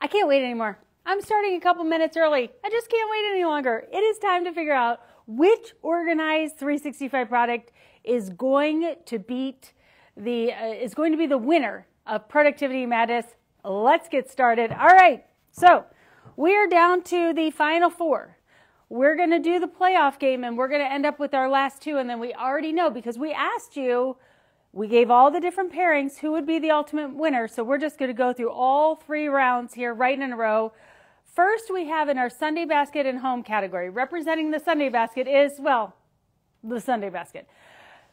I can't wait anymore. I'm starting a couple minutes early. I just can't wait any longer. It is time to figure out which organized 365 product is going to beat the uh, is going to be the winner of productivity madness. Let's get started. All right. So, we're down to the final four. We're going to do the playoff game and we're going to end up with our last two and then we already know because we asked you we gave all the different pairings who would be the ultimate winner. So we're just going to go through all three rounds here right in a row. First, we have in our Sunday basket and home category, representing the Sunday basket is, well, the Sunday basket.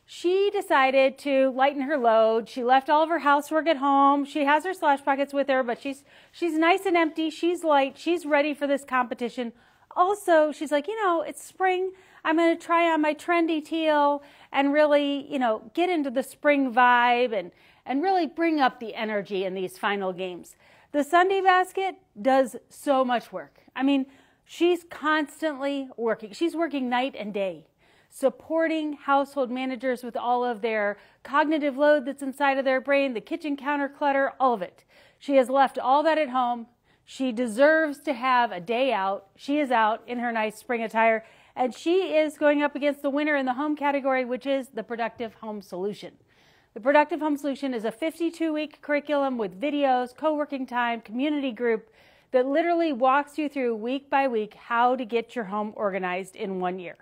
She decided to lighten her load. She left all of her housework at home. She has her slash pockets with her, but she's she's nice and empty. She's light. She's ready for this competition. Also, she's like, you know, it's spring. I'm going to try on my trendy teal and really, you know, get into the spring vibe and, and really bring up the energy in these final games. The Sunday basket does so much work. I mean, she's constantly working. She's working night and day, supporting household managers with all of their cognitive load that's inside of their brain, the kitchen counter clutter, all of it. She has left all that at home. She deserves to have a day out. She is out in her nice spring attire and she is going up against the winner in the home category, which is the Productive Home Solution. The Productive Home Solution is a 52 week curriculum with videos, co working time, community group that literally walks you through week by week how to get your home organized in one year.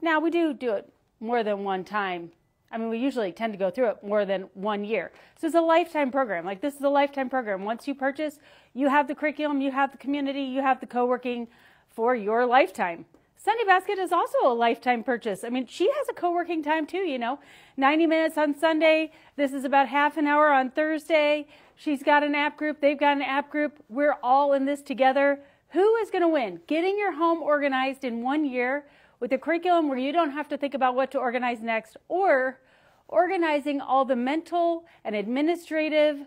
Now, we do do it more than one time. I mean, we usually tend to go through it more than one year. So it's a lifetime program. Like this is a lifetime program. Once you purchase, you have the curriculum, you have the community, you have the co working for your lifetime. Sunday Basket is also a lifetime purchase. I mean, she has a co-working time too, you know. 90 minutes on Sunday. This is about half an hour on Thursday. She's got an app group. They've got an app group. We're all in this together. Who is going to win? Getting your home organized in one year with a curriculum where you don't have to think about what to organize next or organizing all the mental and administrative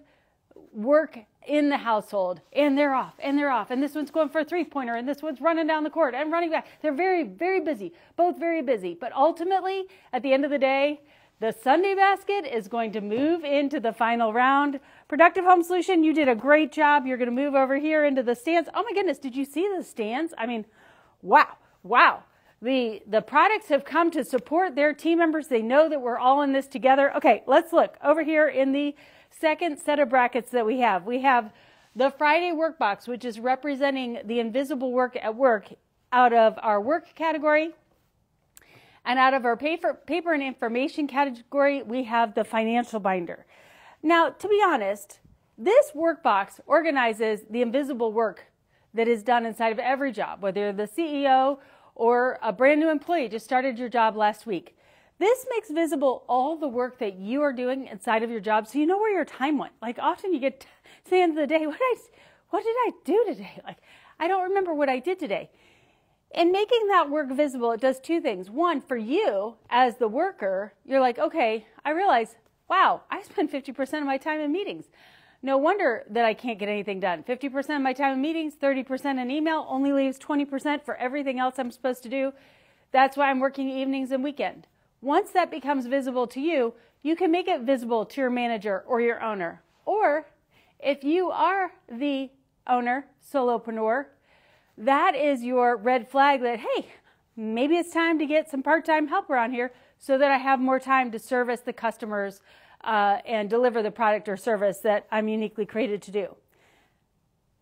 work in the household and they're off and they're off and this one's going for a three pointer and this one's running down the court and running back. They're very very busy both very busy. But ultimately at the end of the day the sunday basket is going to move into the final round. Productive home solution you did a great job. You're going to move over here into the stands. Oh my goodness did you see the stands? I mean wow wow. The the products have come to support their team members. They know that we're all in this together. Okay let's look. Over here in the second set of brackets that we have. We have the Friday workbox, which is representing the invisible work at work out of our work category. And out of our paper, paper and information category, we have the financial binder. Now, to be honest, this workbox organizes the invisible work that is done inside of every job, whether the CEO or a brand new employee just started your job last week. This makes visible all the work that you are doing inside of your job so you know where your time went. Like often you get to the end of the day, what did I, what did I do today? Like I don't remember what I did today. In making that work visible, it does two things. One, for you as the worker, you're like, okay, I realize, wow, I spend 50% of my time in meetings. No wonder that I can't get anything done. 50% of my time in meetings, 30% in email, only leaves 20% for everything else I'm supposed to do. That's why I'm working evenings and weekend. Once that becomes visible to you, you can make it visible to your manager or your owner. Or if you are the owner, solopreneur, that is your red flag that, hey, maybe it's time to get some part time help around here so that I have more time to service the customers uh, and deliver the product or service that I'm uniquely created to do.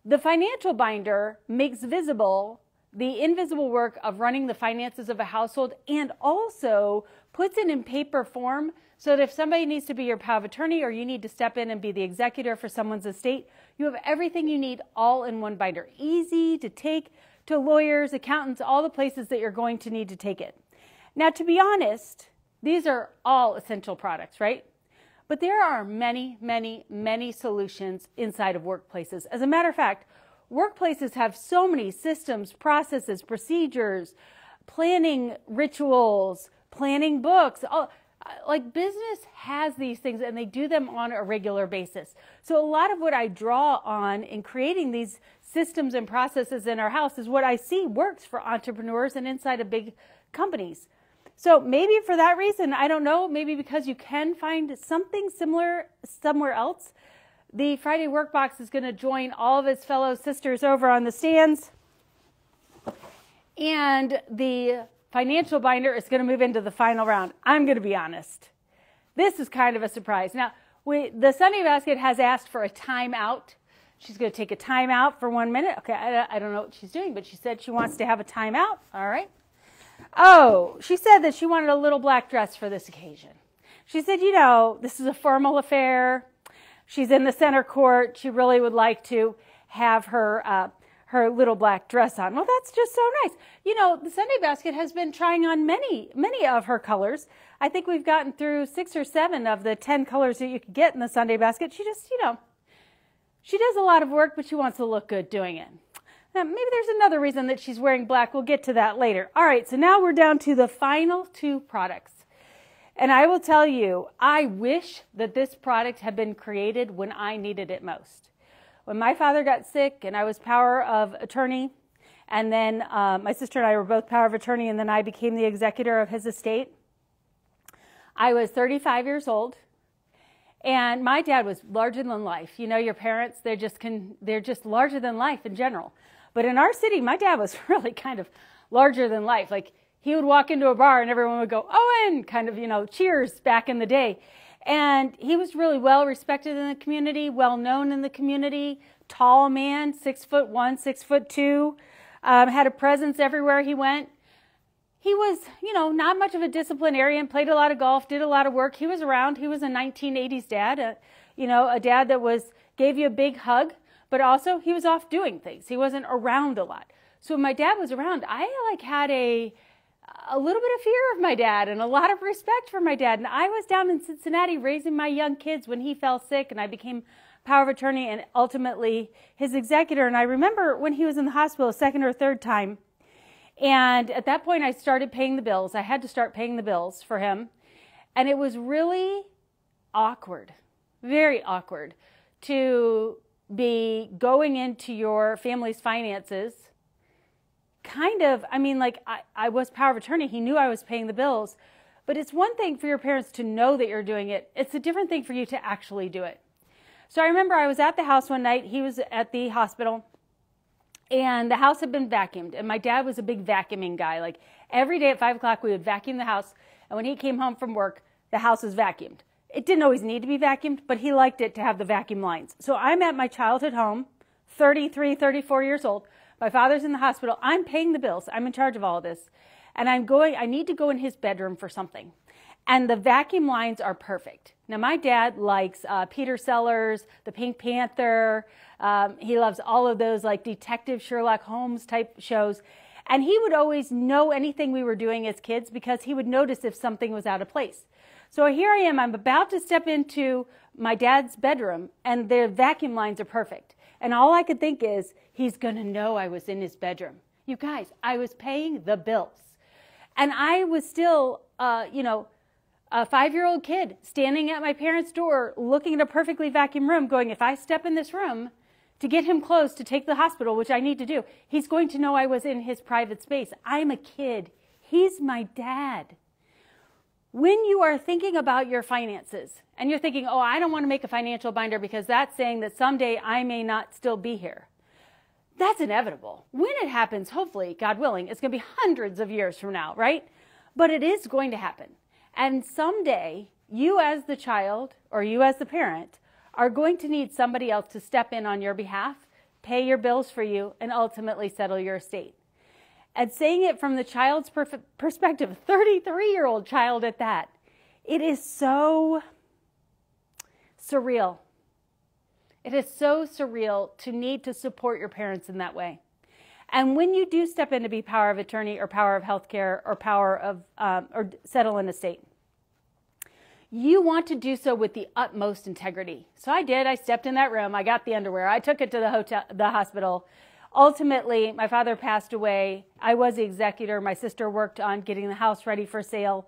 The financial binder makes visible the invisible work of running the finances of a household and also puts it in paper form so that if somebody needs to be your power of attorney or you need to step in and be the executor for someone's estate, you have everything you need all in one binder. Easy to take to lawyers, accountants, all the places that you're going to need to take it. Now, to be honest, these are all essential products, right? But there are many, many, many solutions inside of workplaces. As a matter of fact, workplaces have so many systems, processes, procedures, planning rituals, planning books. All, like business has these things and they do them on a regular basis. So a lot of what I draw on in creating these systems and processes in our house is what I see works for entrepreneurs and inside of big companies. So maybe for that reason, I don't know, maybe because you can find something similar somewhere else, the Friday Workbox is going to join all of its fellow sisters over on the stands. And the financial binder is going to move into the final round. I'm going to be honest. This is kind of a surprise. Now, we, the Sunday basket has asked for a timeout. She's going to take a timeout for one minute. Okay, I, I don't know what she's doing, but she said she wants to have a timeout. All right. Oh, she said that she wanted a little black dress for this occasion. She said, you know, this is a formal affair. She's in the center court. She really would like to have her uh, her little black dress on. Well, that's just so nice. You know, the Sunday basket has been trying on many many of her colors. I think we've gotten through six or seven of the ten colors that you could get in the Sunday basket. She just, you know, she does a lot of work, but she wants to look good doing it. Now, maybe there's another reason that she's wearing black. We'll get to that later. All right, so now we're down to the final two products. And I will tell you, I wish that this product had been created when I needed it most. When my father got sick and I was power of attorney, and then uh, my sister and I were both power of attorney, and then I became the executor of his estate. I was 35 years old, and my dad was larger than life. You know, your parents, they're just, can, they're just larger than life in general. But in our city, my dad was really kind of larger than life. Like, he would walk into a bar and everyone would go, Owen, kind of, you know, cheers back in the day. And he was really well respected in the community, well known in the community, tall man, six foot one, six foot two, um, had a presence everywhere he went. He was, you know, not much of a disciplinarian, played a lot of golf, did a lot of work. He was around. He was a 1980s dad, a, you know, a dad that was, gave you a big hug, but also he was off doing things. He wasn't around a lot. So when my dad was around, I like had a, a little bit of fear of my dad and a lot of respect for my dad. And I was down in Cincinnati raising my young kids when he fell sick and I became power of attorney and ultimately his executor. And I remember when he was in the hospital a second or third time. And at that point, I started paying the bills. I had to start paying the bills for him. And it was really awkward, very awkward to be going into your family's finances kind of, I mean, like I, I was power of attorney. He knew I was paying the bills. But it's one thing for your parents to know that you're doing it. It's a different thing for you to actually do it. So I remember I was at the house one night. He was at the hospital and the house had been vacuumed. And my dad was a big vacuuming guy. Like every day at five o'clock, we would vacuum the house. And when he came home from work, the house was vacuumed. It didn't always need to be vacuumed, but he liked it to have the vacuum lines. So I'm at my childhood home, 33, 34 years old. My father's in the hospital. I'm paying the bills. I'm in charge of all of this. And I'm going, I need to go in his bedroom for something. And the vacuum lines are perfect. Now, my dad likes uh, Peter Sellers, the Pink Panther. Um, he loves all of those like detective Sherlock Holmes type shows. And he would always know anything we were doing as kids because he would notice if something was out of place. So here I am, I'm about to step into my dad's bedroom, and the vacuum lines are perfect. And all I could think is, he's going to know I was in his bedroom. You guys, I was paying the bills. And I was still, uh, you know, a five year old kid standing at my parents' door looking at a perfectly vacuum room, going, if I step in this room to get him clothes to take the hospital, which I need to do, he's going to know I was in his private space. I'm a kid. He's my dad. When you are thinking about your finances and you're thinking, oh, I don't want to make a financial binder because that's saying that someday I may not still be here. That's inevitable. When it happens, hopefully, God willing, it's going to be hundreds of years from now, right? But it is going to happen. And someday, you as the child or you as the parent are going to need somebody else to step in on your behalf, pay your bills for you, and ultimately settle your estate. And saying it from the child's perspective, 33 year old child at that, it is so surreal it is so surreal to need to support your parents in that way. And when you do step in to be power of attorney or power of healthcare or power of um, or settle an estate, you want to do so with the utmost integrity. So I did. I stepped in that room. I got the underwear. I took it to the hotel, the hospital. Ultimately, my father passed away. I was the executor. My sister worked on getting the house ready for sale.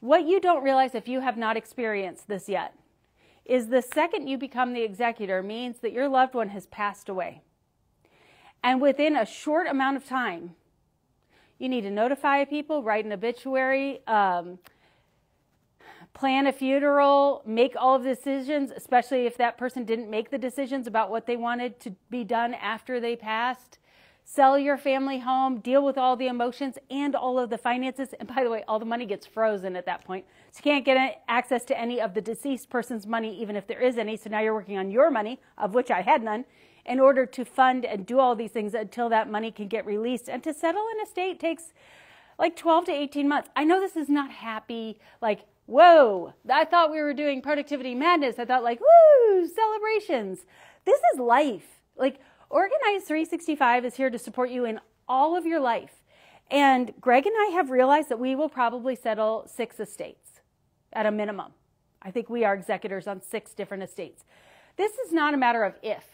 What you don't realize if you have not experienced this yet is the second you become the executor means that your loved one has passed away. And within a short amount of time, you need to notify people, write an obituary, um, plan a funeral, make all of the decisions, especially if that person didn't make the decisions about what they wanted to be done after they passed. Sell your family home, deal with all the emotions and all of the finances. And by the way, all the money gets frozen at that point. So you can't get access to any of the deceased person's money, even if there is any. So now you're working on your money, of which I had none, in order to fund and do all these things until that money can get released. And to settle an estate takes like 12 to 18 months. I know this is not happy, like whoa, I thought we were doing productivity madness. I thought, like, woo, celebrations. This is life. Like, Organize 365 is here to support you in all of your life. And Greg and I have realized that we will probably settle six estates at a minimum. I think we are executors on six different estates. This is not a matter of if,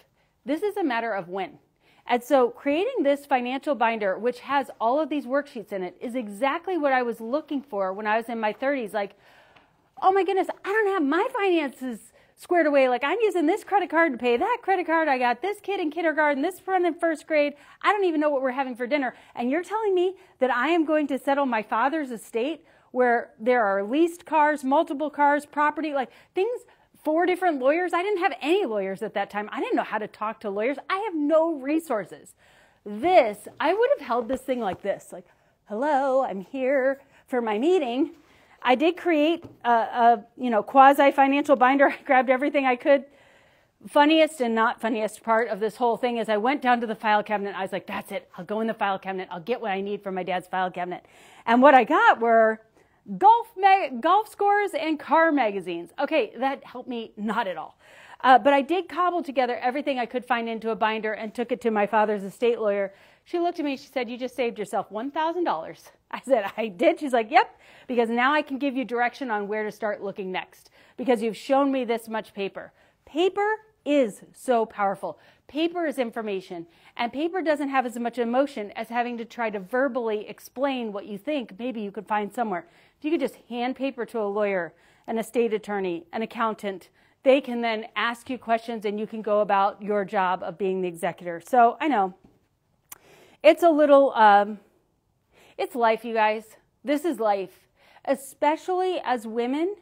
this is a matter of when. And so creating this financial binder, which has all of these worksheets in it, is exactly what I was looking for when I was in my 30s. Like, oh my goodness, I don't have my finances squared away. Like I'm using this credit card to pay that credit card. I got this kid in kindergarten, this friend in first grade. I don't even know what we're having for dinner. And you're telling me that I am going to settle my father's estate where there are leased cars, multiple cars, property, like things, four different lawyers. I didn't have any lawyers at that time. I didn't know how to talk to lawyers. I have no resources. This, I would have held this thing like this, like, hello, I'm here for my meeting. I did create a, a you know quasi financial binder. I grabbed everything I could. Funniest and not funniest part of this whole thing is I went down to the file cabinet. I was like, "That's it. I'll go in the file cabinet. I'll get what I need from my dad's file cabinet." And what I got were golf mag- golf scores and car magazines. Okay, that helped me not at all. Uh, but I did cobble together everything I could find into a binder and took it to my father's estate lawyer. She looked at me. She said, "You just saved yourself one thousand dollars." I said, "I did." She's like, "Yep." because now I can give you direction on where to start looking next because you've shown me this much paper. Paper is so powerful. Paper is information, and paper doesn't have as much emotion as having to try to verbally explain what you think maybe you could find somewhere. If you could just hand paper to a lawyer, an estate attorney, an accountant, they can then ask you questions and you can go about your job of being the executor. So I know it's a little, um, it's life, you guys. This is life especially as women,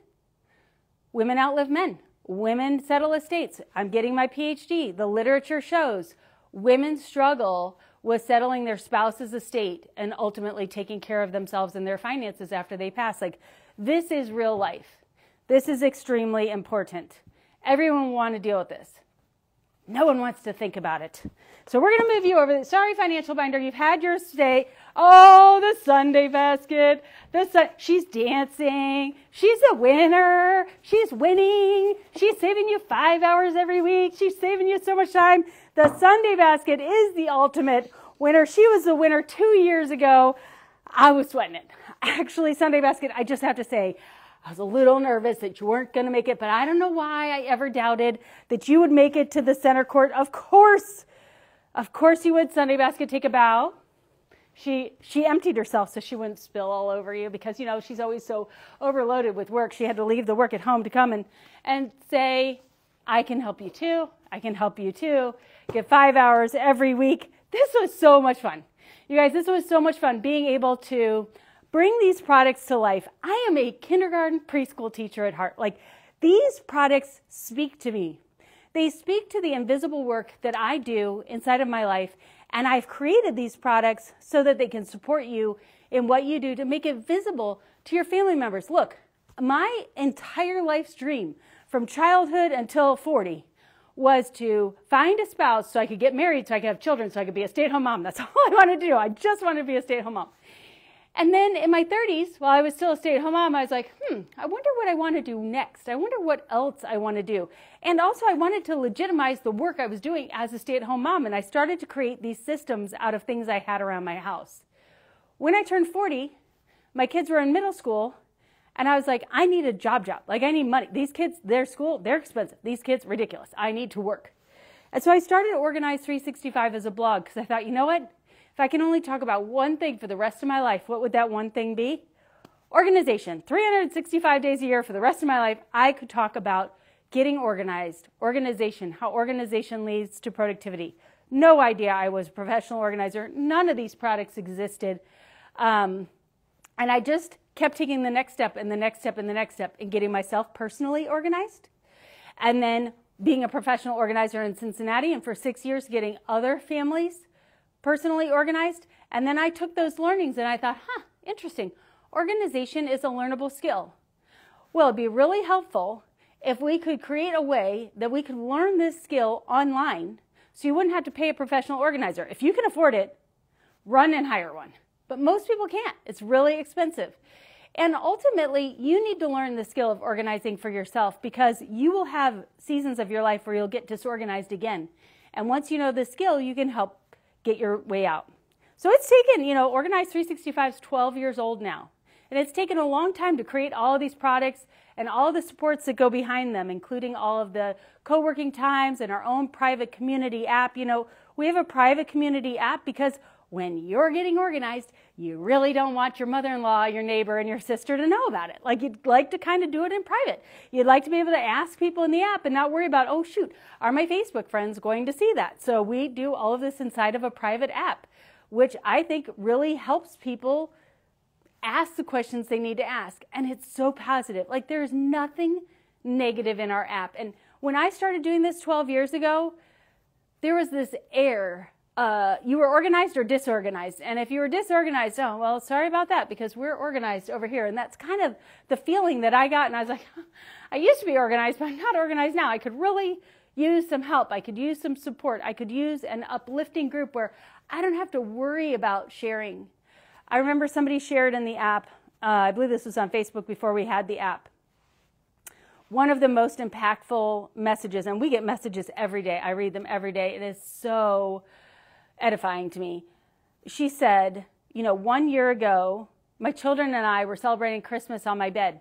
women outlive men. Women settle estates. I'm getting my PhD. The literature shows women struggle with settling their spouse's estate and ultimately taking care of themselves and their finances after they pass. Like, this is real life. This is extremely important. Everyone want to deal with this. No one wants to think about it. So we're going to move you over. Sorry, financial binder, you've had your stay. Oh, the Sunday basket. The she's dancing. She's a winner. She's winning. She's saving you five hours every week. She's saving you so much time. The Sunday basket is the ultimate winner. She was the winner two years ago. I was sweating it. Actually, Sunday basket, I just have to say, I was a little nervous that you weren't going to make it, but I don't know why I ever doubted that you would make it to the center court. Of course, of course you would. Sunday basket, take a bow. She she emptied herself so she wouldn't spill all over you because you know she's always so overloaded with work. She had to leave the work at home to come and and say, "I can help you too. I can help you too." Get five hours every week. This was so much fun, you guys. This was so much fun being able to bring these products to life. I am a kindergarten preschool teacher at heart. Like these products speak to me. They speak to the invisible work that I do inside of my life. And I've created these products so that they can support you in what you do to make it visible to your family members. Look, my entire life's dream from childhood until 40 was to find a spouse so I could get married, so I could have children, so I could be a stay at home mom. That's all I wanted to do. I just wanted to be a stay at home mom. And then in my 30s, while I was still a stay at home mom, I was like, hmm, I wonder what I want to do next. I wonder what else I want to do. And also, I wanted to legitimize the work I was doing as a stay at home mom. And I started to create these systems out of things I had around my house. When I turned 40, my kids were in middle school. And I was like, I need a job job. Like, I need money. These kids, their school, they're expensive. These kids, ridiculous. I need to work. And so I started to Organize 365 as a blog because I thought, you know what? If I can only talk about one thing for the rest of my life, what would that one thing be? Organization. 365 days a year for the rest of my life, I could talk about getting organized, organization, how organization leads to productivity. No idea I was a professional organizer. None of these products existed. Um, and I just kept taking the next step and the next step and the next step and getting myself personally organized. And then being a professional organizer in Cincinnati and for six years getting other families personally organized. And then I took those learnings and I thought, huh, interesting. Organization is a learnable skill. Well, it'd be really helpful if we could create a way that we could learn this skill online so you wouldn't have to pay a professional organizer. If you can afford it, run and hire one. But most people can't. It's really expensive. And ultimately, you need to learn the skill of organizing for yourself because you will have seasons of your life where you'll get disorganized again. And once you know the skill, you can help get your way out. So it's taken, you know, Organize 365 is 12 years old now. And it's taken a long time to create all of these products and all the supports that go behind them, including all of the co working times and our own private community app. You know, we have a private community app because when you're getting organized, you really don't want your mother in law, your neighbor, and your sister to know about it. Like you'd like to kind of do it in private. You'd like to be able to ask people in the app and not worry about, oh, shoot, are my Facebook friends going to see that? So we do all of this inside of a private app, which I think really helps people ask the questions they need to ask. And it's so positive. Like there's nothing negative in our app. And when I started doing this 12 years ago, there was this air. Uh, you were organized or disorganized. And if you were disorganized, oh, well, sorry about that because we're organized over here. And that's kind of the feeling that I got. And I was like, I used to be organized, but I'm not organized now. I could really use some help. I could use some support. I could use an uplifting group where I don't have to worry about sharing I remember somebody shared in the app, uh, I believe this was on Facebook before we had the app. One of the most impactful messages, and we get messages every day. I read them every day. It is so edifying to me. She said, You know, one year ago, my children and I were celebrating Christmas on my bed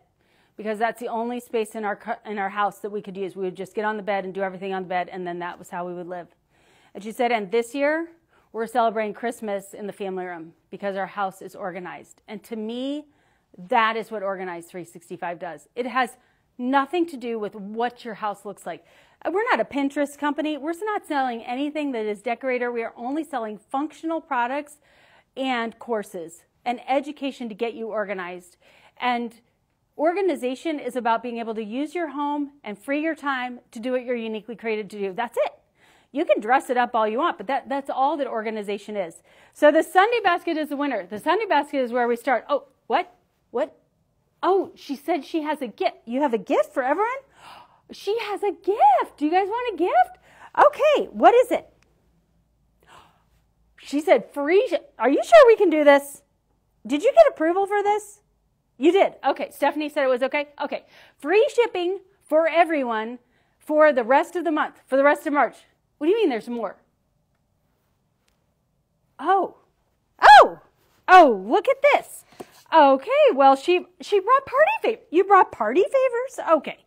because that's the only space in our in our house that we could use. We would just get on the bed and do everything on the bed, and then that was how we would live. And she said, and this year we're celebrating Christmas in the family room because our house is organized. And to me, that is what Organized 365 does. It has nothing to do with what your house looks like. Uh, we're not a Pinterest company. We're not selling anything that is decorator. We are only selling functional products and courses and education to get you organized. And organization is about being able to use your home and free your time to do what you're uniquely created to do. That's it. You can dress it up all you want, but that, that's all that organization is. So the Sunday basket is the winner. The Sunday basket is where we start. Oh, what? What? Oh, she said she has a gift. You have a gift for everyone? She has a gift. Do you guys want a gift? Okay, what is it? She said free. Are you sure we can do this? Did you get approval for this? You did. Okay. Stephanie said it was okay. Okay. Free shipping for everyone for the rest of the month, for the rest of March. What do you mean there's more? Oh, oh, oh, look at this. Okay, well, she, she brought party favors. You brought party favors? Okay.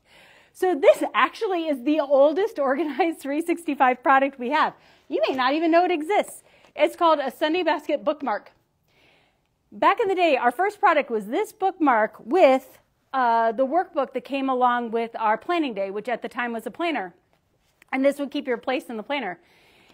So this actually is the oldest organized 365 product we have. You may not even know it exists. It's called a Sunday Basket bookmark. Back in the day, our first product was this bookmark with uh, the workbook that came along with our planning day, which at the time was a planner and this would keep your place in the planner.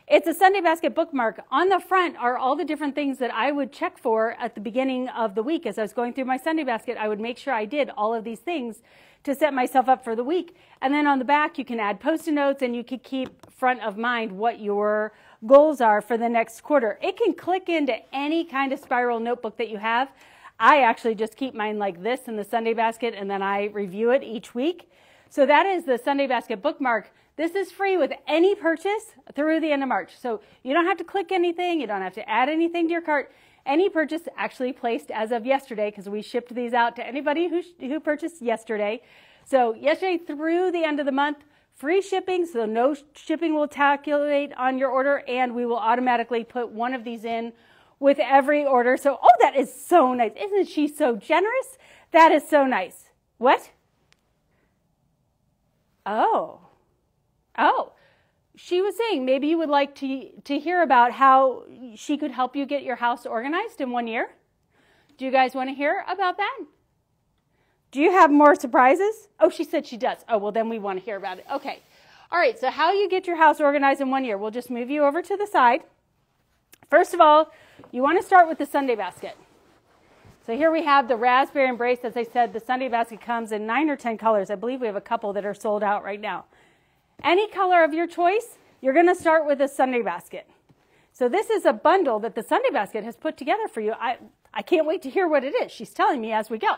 It's a Sunday basket bookmark. On the front are all the different things that I would check for at the beginning of the week. As I was going through my Sunday basket, I would make sure I did all of these things to set myself up for the week. And then on the back, you can add post-it notes and you can keep front of mind what your goals are for the next quarter. It can click into any kind of spiral notebook that you have. I actually just keep mine like this in the Sunday basket and then I review it each week. So that is the Sunday basket bookmark. This is free with any purchase through the end of March. So you don't have to click anything. You don't have to add anything to your cart. Any purchase actually placed as of yesterday, because we shipped these out to anybody who, who purchased yesterday. So yesterday through the end of the month, free shipping. So no shipping will calculate on your order and we will automatically put one of these in with every order. So, oh, that is so nice. Isn't she so generous? That is so nice. What? Oh. Oh, she was saying maybe you would like to, to hear about how she could help you get your house organized in one year. Do you guys want to hear about that? Do you have more surprises? Oh, she said she does. Oh, well, then we want to hear about it. Okay. All right, so how you get your house organized in one year. We'll just move you over to the side. First of all, you want to start with the Sunday basket. So here we have the raspberry embrace. As I said, the Sunday basket comes in nine or 10 colors. I believe we have a couple that are sold out right now. Any color of your choice, you're going to start with a Sunday basket. So this is a bundle that the Sunday basket has put together for you. I, I can't wait to hear what it is. She's telling me as we go.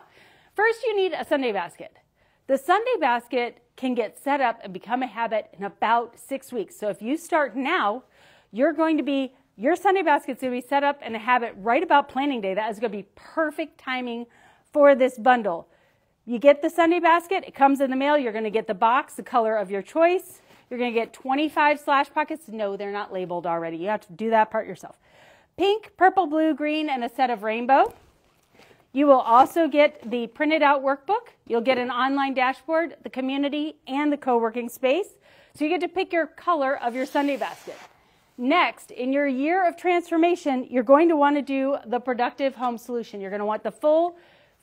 First, you need a Sunday basket. The Sunday basket can get set up and become a habit in about six weeks. So if you start now, you're going to be your Sunday basket's going to be set up and a habit right about planning day. That is going to be perfect timing for this bundle. You get the Sunday basket, it comes in the mail. You're going to get the box, the color of your choice. You're going to get 25 slash pockets. No, they're not labeled already. You have to do that part yourself. Pink, purple, blue, green, and a set of rainbow. You will also get the printed out workbook. You'll get an online dashboard, the community, and the co working space. So you get to pick your color of your Sunday basket. Next, in your year of transformation, you're going to want to do the productive home solution. You're going to want the full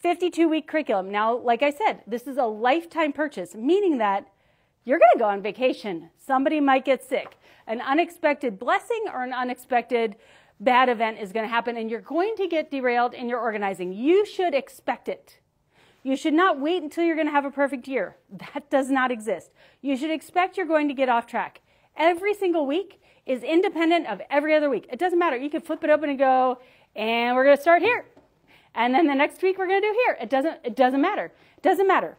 52 week curriculum. Now, like I said, this is a lifetime purchase, meaning that you're going to go on vacation. Somebody might get sick. An unexpected blessing or an unexpected bad event is going to happen, and you're going to get derailed in your organizing. You should expect it. You should not wait until you're going to have a perfect year. That does not exist. You should expect you're going to get off track. Every single week, is independent of every other week. It doesn't matter. You can flip it open and go, and we're going to start here. And then the next week we're going to do here. It doesn't, it doesn't matter. It doesn't matter.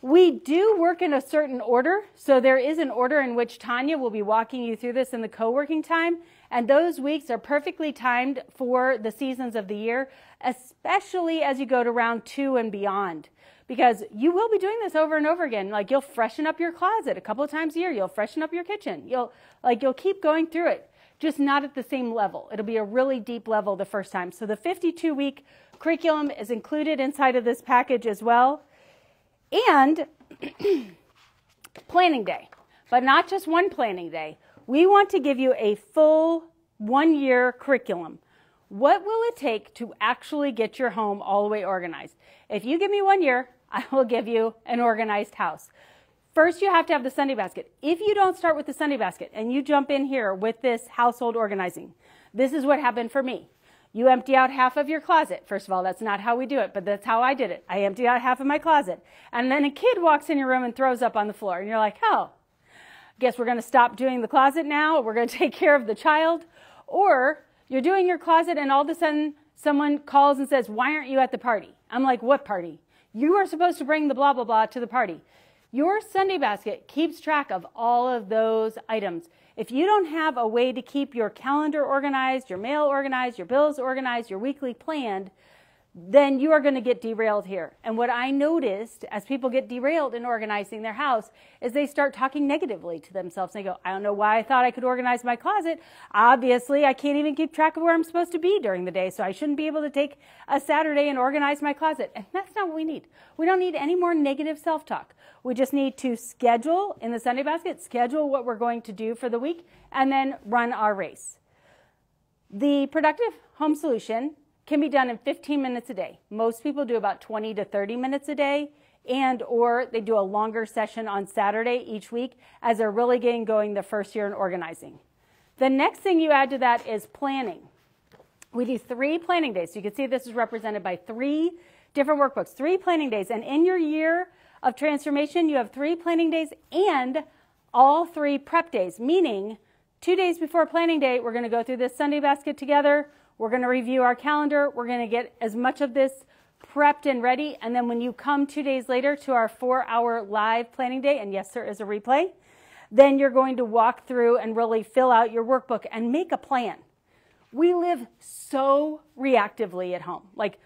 We do work in a certain order. So there is an order in which Tanya will be walking you through this in the co-working time. And those weeks are perfectly timed for the seasons of the year, especially as you go to round two and beyond because you will be doing this over and over again. Like you'll freshen up your closet a couple of times a year. You'll freshen up your kitchen. You'll like you'll keep going through it, just not at the same level. It'll be a really deep level the first time. So the 52 week curriculum is included inside of this package as well. And planning day, but not just one planning day. We want to give you a full one year curriculum. What will it take to actually get your home all the way organized? If you give me one year, I will give you an organized house. First, you have to have the Sunday basket. If you don't start with the Sunday basket and you jump in here with this household organizing, this is what happened for me. You empty out half of your closet. First of all, that's not how we do it, but that's how I did it. I emptied out half of my closet. And then a kid walks in your room and throws up on the floor. And you're like, oh, guess we're going to stop doing the closet now. We're going to take care of the child. Or you're doing your closet and all of a sudden someone calls and says, why aren't you at the party? I'm like, what party? You are supposed to bring the blah, blah, blah to the party. Your Sunday basket keeps track of all of those items. If you don't have a way to keep your calendar organized, your mail organized, your bills organized, your weekly planned, then you are going to get derailed here. And what I noticed as people get derailed in organizing their house is they start talking negatively to themselves. They go, I don't know why I thought I could organize my closet. Obviously, I can't even keep track of where I'm supposed to be during the day, so I shouldn't be able to take a Saturday and organize my closet. And that's not what we need. We don't need any more negative self talk. We just need to schedule in the Sunday basket, schedule what we're going to do for the week, and then run our race. The productive home solution can be done in 15 minutes a day. Most people do about 20 to 30 minutes a day and or they do a longer session on Saturday each week as they're really getting going the first year in organizing. The next thing you add to that is planning. We do three planning days. So you can see this is represented by three different workbooks, three planning days. And in your year of transformation, you have three planning days and all three prep days, meaning two days before planning day, we're going to go through this Sunday basket together. We're going to review our calendar. We're going to get as much of this prepped and ready. And then when you come two days later to our four hour live planning day, and yes, there is a replay, then you're going to walk through and really fill out your workbook and make a plan. We live so reactively at home. Like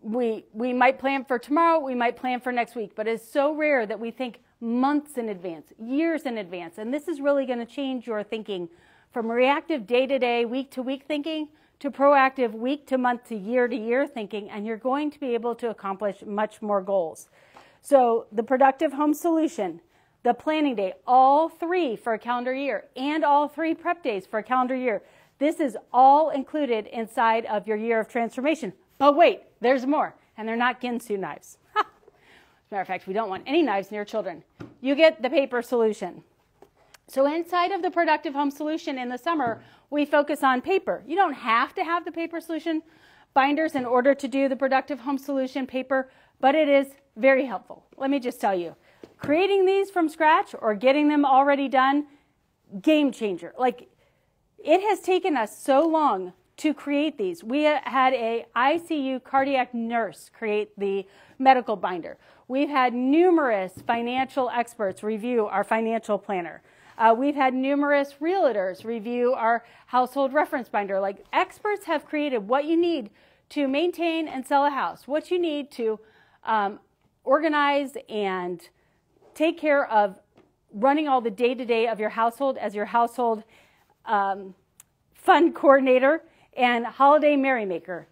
we, we might plan for tomorrow, we might plan for next week, but it's so rare that we think months in advance, years in advance. And this is really going to change your thinking from reactive day to day, week to week thinking to proactive week to month to year to year thinking, and you're going to be able to accomplish much more goals. So, the productive home solution, the planning day, all three for a calendar year, and all three prep days for a calendar year. This is all included inside of your year of transformation. But wait, there's more, and they're not Ginsu knives. As a matter of fact, we don't want any knives near children. You get the paper solution. So inside of the productive home solution in the summer, we focus on paper. You don't have to have the paper solution, binders in order to do the productive home solution paper, but it is very helpful. Let me just tell you, creating these from scratch or getting them already done, game changer. Like it has taken us so long to create these. We had a ICU cardiac nurse create the medical binder. We've had numerous financial experts review our financial planner. Uh, we've had numerous realtors review our household reference binder. Like experts have created what you need to maintain and sell a house, what you need to um, organize and take care of running all the day to day of your household as your household um, fund coordinator and holiday merrymaker.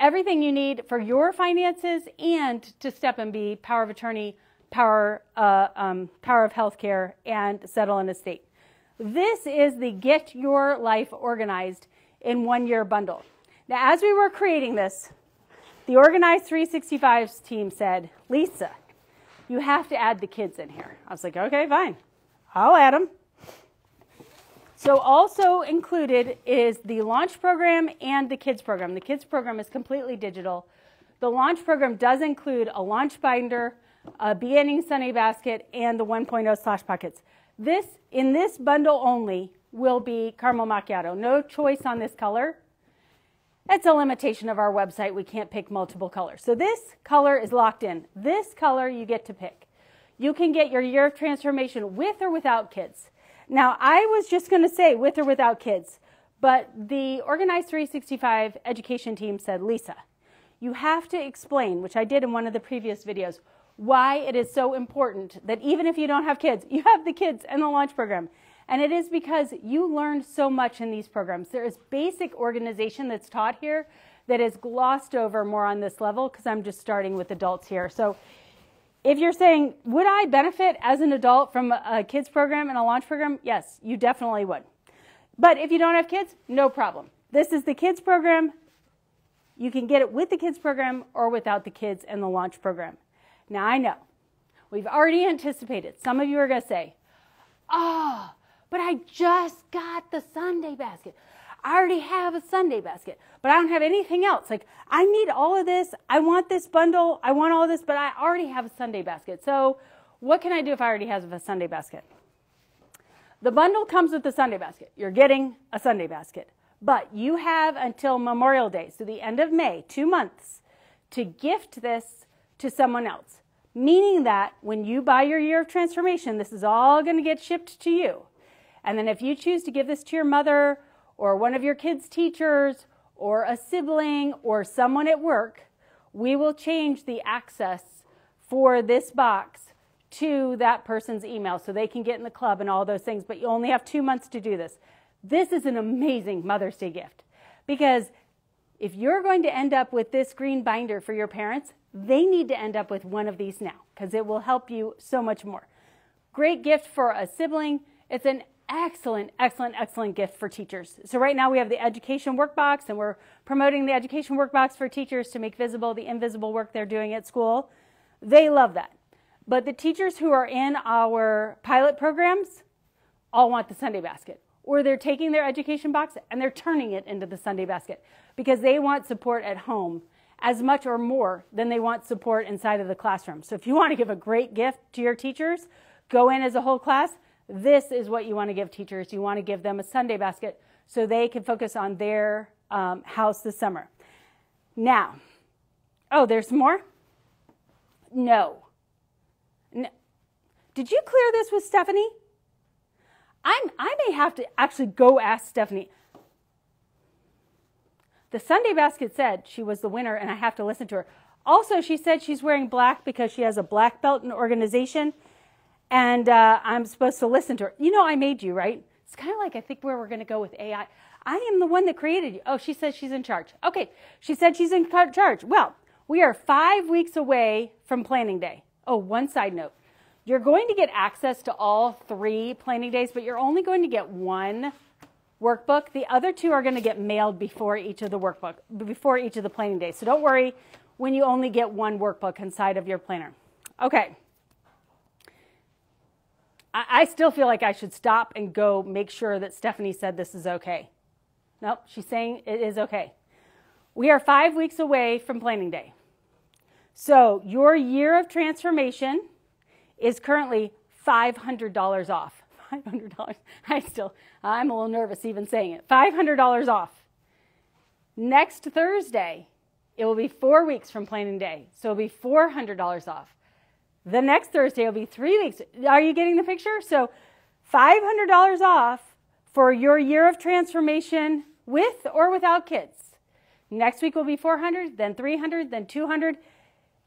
Everything you need for your finances and to step and be power of attorney power, uh, um, power of healthcare, and settle an estate. This is the Get Your Life Organized in One Year bundle. Now, as we were creating this, the Organized 365's team said, Lisa, you have to add the kids in here. I was like, okay, fine. I'll add them. So, also included is the launch program and the kids program. The kids program is completely digital. The launch program does include a launch binder, a beginning Sunday basket, and the 1.0 slash pockets. This, in this bundle only, will be caramel macchiato. No choice on this color. That's a limitation of our website. We can't pick multiple colors. So this color is locked in. This color you get to pick. You can get your year of transformation with or without kids. Now, I was just going to say with or without kids, but the Organized 365 education team said, Lisa, you have to explain, which I did in one of the previous videos, why it is so important that even if you don't have kids, you have the kids and the launch program. And it is because you learned so much in these programs. There is basic organization that's taught here that is glossed over more on this level because I'm just starting with adults here. So if you're saying, would I benefit as an adult from a kids program and a launch program? Yes, you definitely would. But if you don't have kids, no problem. This is the kids program. You can get it with the kids program or without the kids and the launch program. Now, I know we've already anticipated. Some of you are going to say, oh, but I just got the Sunday basket. I already have a Sunday basket, but I don't have anything else. Like, I need all of this. I want this bundle. I want all this, but I already have a Sunday basket. So, what can I do if I already have a Sunday basket? The bundle comes with the Sunday basket. You're getting a Sunday basket. But you have until Memorial Day, so the end of May, two months, to gift this to someone else. Meaning that when you buy your year of transformation, this is all going to get shipped to you. And then if you choose to give this to your mother or one of your kids' teachers or a sibling or someone at work, we will change the access for this box to that person's email so they can get in the club and all those things. But you only have two months to do this. This is an amazing Mother's Day gift because if you're going to end up with this green binder for your parents, they need to end up with one of these now because it will help you so much more. Great gift for a sibling. It's an excellent, excellent, excellent gift for teachers. So right now we have the education workbox and we're promoting the education workbox for teachers to make visible the invisible work they're doing at school. They love that. But the teachers who are in our pilot programs all want the Sunday basket. Or they're taking their education box and they're turning it into the Sunday basket because they want support at home as much or more than they want support inside of the classroom. So if you want to give a great gift to your teachers, go in as a whole class. This is what you want to give teachers. You want to give them a Sunday basket so they can focus on their um, house this summer. Now, oh, there's more? No. no. Did you clear this with Stephanie? I'm, I may have to actually go ask Stephanie. The Sunday basket said she was the winner, and I have to listen to her. Also, she said she's wearing black because she has a black belt in organization, and uh, I'm supposed to listen to her. You know, I made you, right? It's kind of like I think where we're going to go with AI. I am the one that created you. Oh, she says she's in charge. Okay, she said she's in charge. Well, we are five weeks away from planning day. Oh, one side note. You're going to get access to all three planning days, but you're only going to get one workbook. The other two are going to get mailed before each of the workbook, before each of the planning days. So don't worry when you only get one workbook inside of your planner. Okay. I, I still feel like I should stop and go make sure that Stephanie said this is okay. Nope, she's saying it is okay. We are five weeks away from planning day. So your year of transformation is currently $500 off. $500. I still, I'm a little nervous even saying it. $500 off. Next Thursday, it will be four weeks from planning day. So it'll be $400 off. The next Thursday will be three weeks. Are you getting the picture? So $500 off for your year of transformation with or without kids. Next week will be 400, then 300, then 200,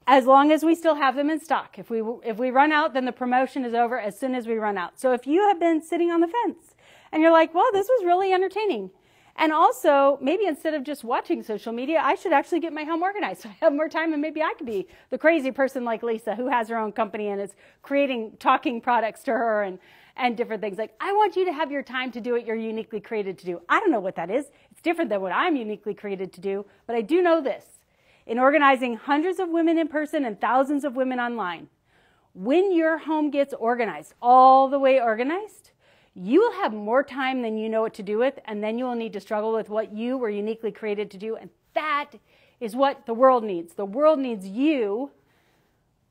as long as we still have them in stock. If we, if we run out, then the promotion is over as soon as we run out. So if you have been sitting on the fence and you're like, well, this was really entertaining. And also, maybe instead of just watching social media, I should actually get my home organized so I have more time and maybe I could be the crazy person like Lisa who has her own company and is creating talking products to her and, and different things. Like, I want you to have your time to do what you're uniquely created to do. I don't know what that is. It's different than what I'm uniquely created to do, but I do know this. In organizing hundreds of women in person and thousands of women online, when your home gets organized, all the way organized, you will have more time than you know what to do with, and then you will need to struggle with what you were uniquely created to do. And that is what the world needs. The world needs you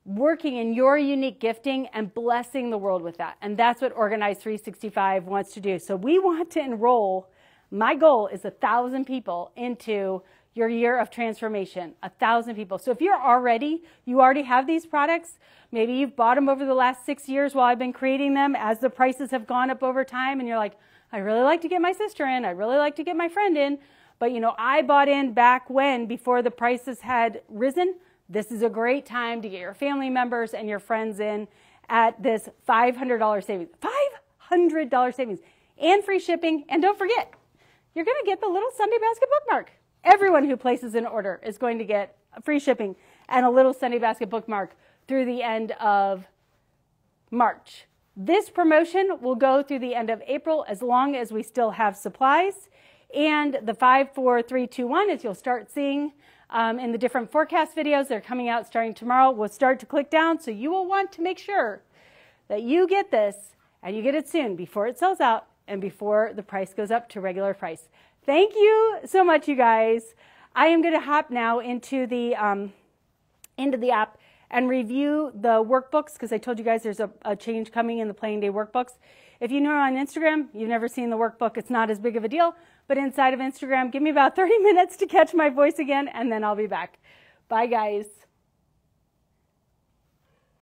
working in your unique gifting and blessing the world with that. And that's what Organize 365 wants to do. So we want to enroll, my goal is a thousand people into your year of transformation, a thousand people. So if you're already, you already have these products, maybe you've bought them over the last six years while I've been creating them as the prices have gone up over time and you're like, I really like to get my sister in, I really like to get my friend in, but you know, I bought in back when, before the prices had risen. This is a great time to get your family members and your friends in at this $500 savings. $500 savings and free shipping. And don't forget, you're going to get the little Sunday basket bookmark. Everyone who places an order is going to get free shipping and a little Sunday basket bookmark through the end of March. This promotion will go through the end of April as long as we still have supplies. And the 54321, as you'll start seeing um, in the different forecast videos that are coming out starting tomorrow, will start to click down. So you will want to make sure that you get this and you get it soon before it sells out and before the price goes up to regular price. Thank you so much, you guys. I am going to hop now into the um, into the app and review the workbooks because I told you guys there's a, a, change coming in the playing Day workbooks. If you know on Instagram, you've never seen the workbook, it's not as big of a deal. But inside of Instagram, give me about 30 minutes to catch my voice again, and then I'll be back. Bye, guys.